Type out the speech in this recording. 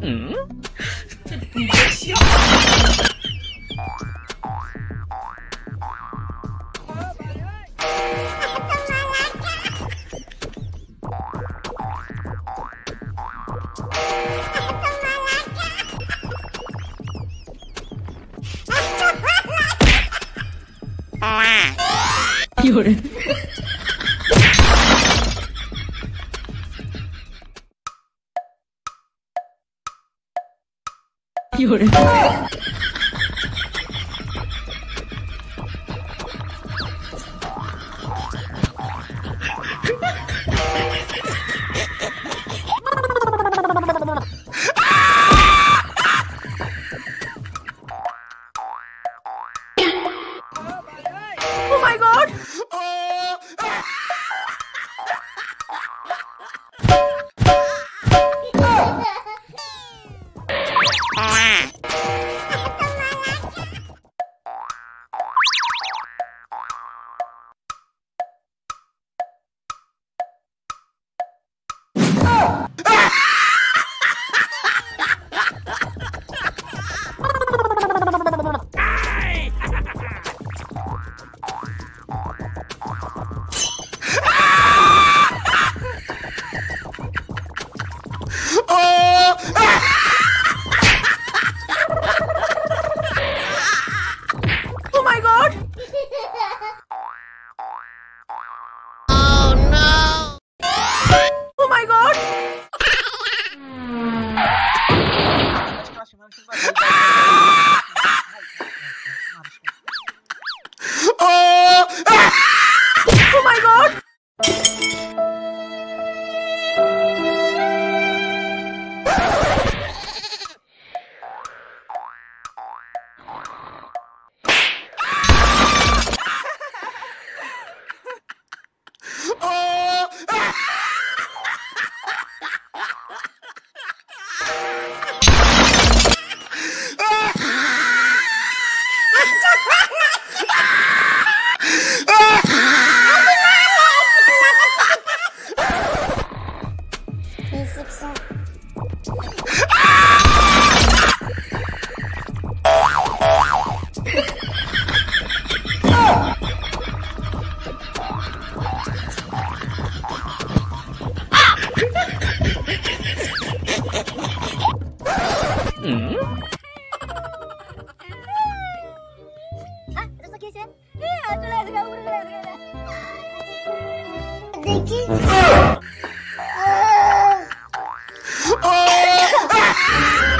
嗯，这你别笑。有人。有人。Oh my god! Oh! oh my god! Hmm? Ah, lagi sih? Iya, sudah sudah sudah sudah. Dikit. 啊！